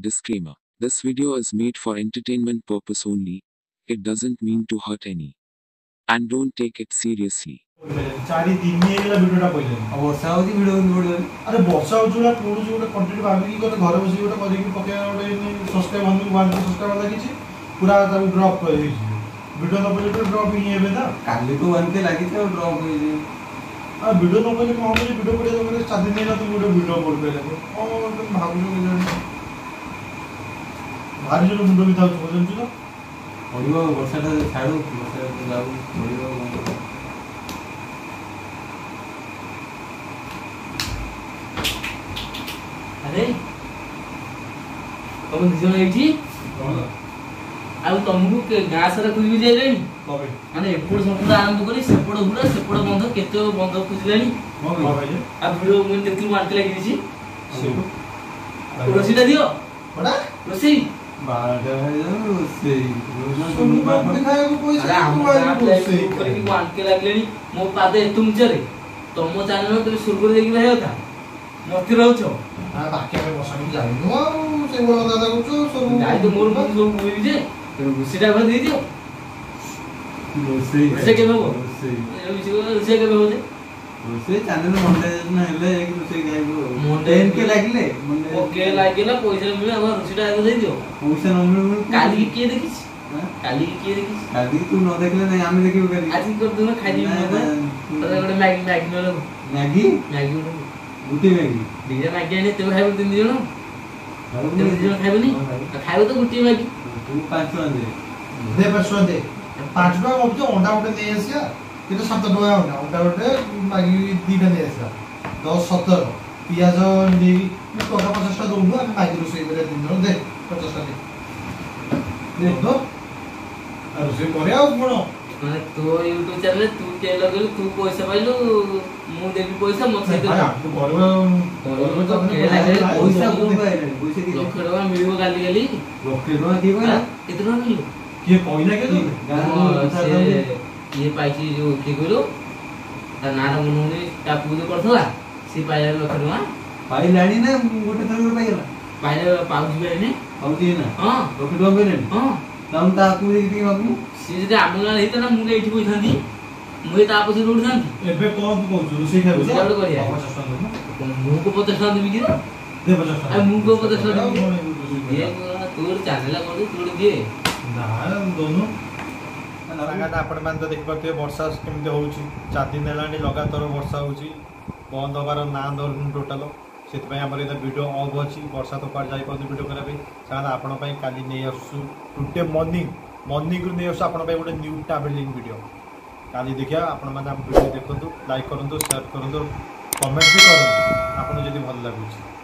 Disclaimer. This video is made for entertainment purpose only. It doesn't mean to hurt any. And don't take it seriously. চারি দিন নিয়ে গেলা ভিডিওটা কইলেন আর বর্ষা হচ্ছে ভিডিও কিন্তু বললেন আরে বর্ষা হচ্ছে না কোড়ুছি গোটে কন্টেন্ট ভাবিকি গলে ঘরে বসে গোটে করিকি পকাই গোটে সাবস্ক্রাইব বন্ধু বান্ধব সাবস্ক্রাইব লাগিছি পুরা তার ড্রপ করে দিয়েছি ভিডিও না বলে ড্রপ হি হবে না কালি তো ওয়ানকে লাগিছে ড্রপ হয়ে যায় আর ভিডিও না বলে কোন ভিডিও পড়ে তো চার দিন নিয়ে তো ভিডিও ভিডিও পড়বে লাগে ও ভাবলো কি জানি ଭାରି ଜୋର ମୁଣ୍ଡ ବିନ୍ଧା ହେଉଛି ଜାଣିଛୁ ତ ପଡ଼ିବ ବର୍ଷାଟା ଛାଡ଼ୁ ବର୍ଷାଟା ଯାଉ ପଡ଼ିବ ଆରେ ତମେ ଦୁଇଜଣ ଏଇଠି ଆଉ ତମକୁ ଗାଁ ସାରା ଖୋଜି ବୁଝିଲେଣି ମାନେ ଏପଟ ସମ୍ପୂର୍ଣ୍ଣ ଆରମ୍ଭ କରି ସେପଟ ଘୁରା ସେପଟ ବନ୍ଧ କେତେ ବନ୍ଧ ଖୋଜିଲାଣି ଆଉ ଭିଡ଼ିଓ ମୁଁ ଦେଖିଲି ବାଣ୍ଟି ଲାଗିଛି ରୋଷେଇଟା ଦିଅ ରୋଷେଇ लागलेली मग पाहता तुमच्या रे तुम चॅनल तुम्ही सुरू देखील हे होता मस्ती राहूच बाकी ଆମେ ବସାଣି ଜାଣିନୁ ଆଉ ସେ ବଡ଼ ଦାଦା କହୁଛୁ ମୋର ସବୁ ଯେ ରୋଷେଇଟା ଘରେ ଦେଇଦିଅ ରୋଷେଇ ରୋଷେଇ କେବେ ହବ ରୋଷେଇ ରୋଷେଇ କେବେ ହବ ଯେ ରୋଷେଇ ଚାଲିଲେ ମଣ୍ଡେ ହେଲେ ଯାଇକି ରୋଷେଇ ଖାଇବୁ ମଣ୍ଡେନ୍ କିଏ ଲାଗିଲେ କିଏ ଲାଗିଲା ପଇସା ମିଳିବ ଆମ ରୋଷେଇଟା ଆଗ ଦେଇଦିଅ ପଇସା ନ ମିଳିବ କାଲିକି କିଏ ଦେଖିଛି କାଲିକି କିଏ ଦେଖିଛି କାଲିକି ତୁ ନ ଦେଖିଲେ ନାଇଁ ଆମେ ଦେଖିବୁ କାଲି ଆଜି କରିଦେବୁ ଖାଇଦେବି ଗୋଟେ ମ୍ୟାଗି ମ୍ୟାଗି ନହେଲେ ମ୍ୟାଗି ମ୍ୟାଗି ଗୋଟେ ଗୋଟିଏ ମ୍ୟାଗି ଦିଟା ମ୍ୟାଗି ଆଣି ତେବେ ଖାଇବୁ ତିନି ଜଣ ତିନି ଜଣ ଖାଇବୁନି ଖାଇବୁ ତ ଗୋଟିଏ ମ୍ୟାଗି ତୁ ପାଞ୍ଚ ଟଙ୍କା ଦେ ପାଞ୍ଚ ଟଙ୍କା ଭାବୁଛୁ ଅଣ୍ଡା ଗୋଟେ ନେଇ ଆସିବା কিন্তু ସାତ ଟଙ୍କା ଅଣ୍ଡା ଅଣ୍ଡା ଗୋଟେ ମାଗିକି ଦୁଇଟା ନେଇଆସିଲା ଦଶ ସତର ପିଆଜ ନେଇକି ଟଙ୍କା ପଚାଶ ଟଙ୍କା ଦେଉନୁ ଆମେ ମାଗି ରୋଷେଇ କରିବା ତିନି ଜଣ ଦେ ପଚାଶ ଟଙ୍କା ଦେ ତ ରୋଷେଇ କରିବା ଆଉ କ'ଣ ମାନେ ତୋ ୟୁଟ୍ୟୁବ ଚ୍ୟାନେଲ ତୁ କେ ଲଗେଇଲୁ ତୁ ପଇସା ପାଇଲୁ ମୁଁ ଦେବି ପଇସା ମୋତେ ପଇସା କୋଉଠୁ ପାଇଲାଣି ପଇସା ଲକ୍ଷ ଟଙ୍କା ମିଳିବ କାଲି କାଲି ଲକ୍ଷ ଟଙ୍କା କିଏ କହିଲା କେତେ ଟଙ୍କା ମିଳିବ କିଏ କହିଲା କେତେ ଇଏ ପାଇଛି ଯେଉଁ କିଏ କହିଲୁ ତା ନାଁଟା ମନେ ହଉନି ତା ପୁଅ ଯେଉଁ କରିଥିଲା ସେ ପାଇଲା ଲକ୍ଷ ଟଙ୍କା ପାଇଲାଣି ନା ଗୋଟେ ଥର ପାଇଗଲା ପାଇଲା ପାଉଛି ପାଇଲାଣି ପାଉଛି ନା ହଁ ଲକ୍ଷ ଟଙ୍କା ପାଇଲାଣି ହଁ ତମେ ତା ପୁଅ ଦେଇକି ଟିକେ ମାଗୁ ସିଏ ଯଦି ଆମ ଗାଁ ହେଇଥାନ୍ତା ମୁଁ ଏଇଠି ବସିଥାନ୍ତି ମୁଁ ତା ପଛରେ ଦୌଡ଼ିଥାନ୍ତି ଏବେ କ'ଣ ତୁ କହୁଛୁ ରୋଷେଇ ଖାଇବୁ କରିବା ପଚାଶ ଟଙ୍କା ମୁଁ କୋ ପଚାଶ ଟଙ୍କା ଦେବି କି ମୁଁ କୋ ପଚାଶ ଟଙ୍କା ତୋର ଚାଲିଲା କରୁ ତୋର ଦିଏ ନା ଦଉନୁ ରାସ୍ତାଘାଟ ଆପଣମାନେ ତ ଦେଖିପାରୁଥିବେ ବର୍ଷା କେମିତି ହେଉଛି ଚାରି ଦିନ ହେଲାଣି ଲଗାତାର ବର୍ଷା ହେଉଛି ବନ୍ଦ ହେବାର ନାଁ ଧରୁନି ଟୋଟାଲ ସେଥିପାଇଁ ଆମର ଏଇଟା ଭିଡ଼ିଓ ଅଫ୍ ଅଛି ବର୍ଷା ତ କୁଆଡ଼େ ଯାଇପାରୁନି ଭିଡ଼ିଓ କରିବା ପାଇଁ ସେମାନେ ଆପଣ ପାଇଁ କାଲି ନେଇ ଆସୁଛୁ ଟୁଡେ ମର୍ଣ୍ଣିଂ ମର୍ଣ୍ଣିଂରୁ ନେଇ ଆସୁଛୁ ଆପଣଙ୍କ ପାଇଁ ଗୋଟେ ନ୍ୟୁ ଟ୍ରାଭେଲିଂ ଭିଡ଼ିଓ କାଲି ଦେଖିବା ଆପଣମାନେ ଆମ ଭିଡ଼ିଓ ଦେଖନ୍ତୁ ଲାଇକ୍ କରନ୍ତୁ ସେୟାର କରନ୍ତୁ କମେଣ୍ଟ ବି କରନ୍ତୁ ଆପଣଙ୍କୁ ଯଦି ଭଲ ଲାଗୁଛି